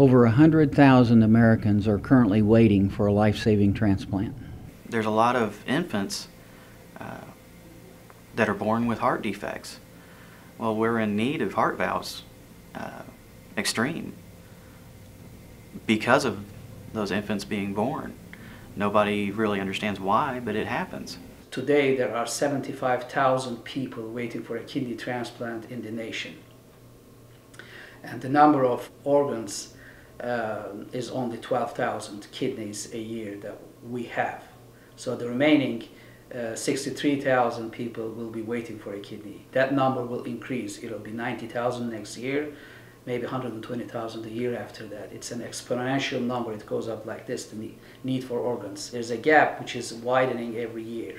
Over 100,000 Americans are currently waiting for a life-saving transplant. There's a lot of infants uh, that are born with heart defects. Well, we're in need of heart valves, uh, extreme, because of those infants being born. Nobody really understands why, but it happens. Today, there are 75,000 people waiting for a kidney transplant in the nation. And the number of organs uh, is only 12,000 kidneys a year that we have. So the remaining uh, 63,000 people will be waiting for a kidney. That number will increase. It'll be 90,000 next year, maybe 120,000 a year after that. It's an exponential number. It goes up like this, the need for organs. There's a gap which is widening every year.